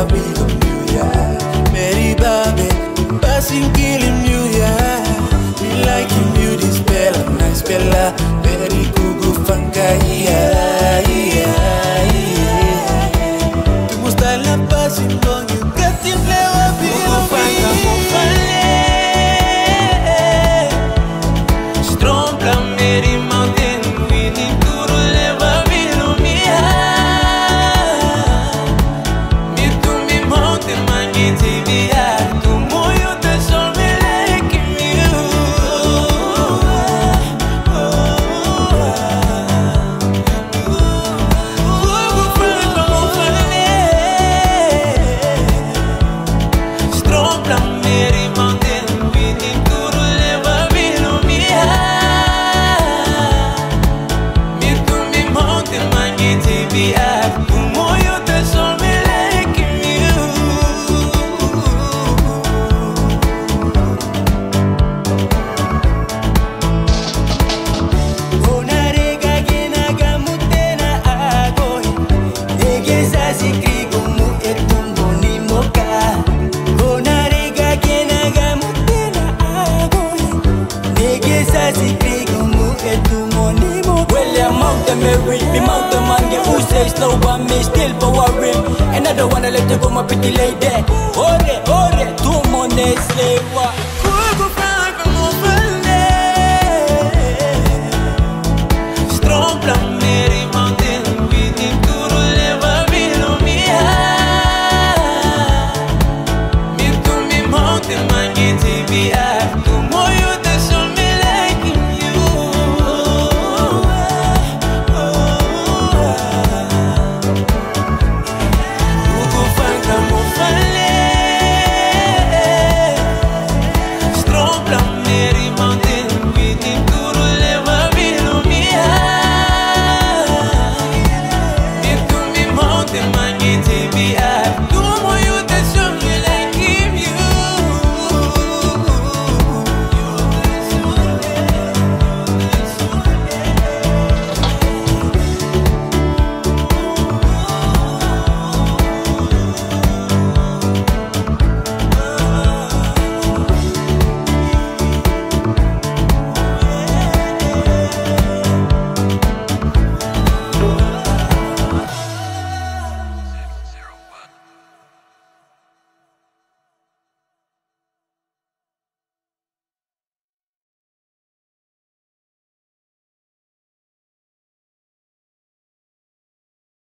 happy new baby, passing new like you, you the Mary, Me mount the man, who say slow But me still powering And I don't wanna let you go, my pretty lady. Ore, ore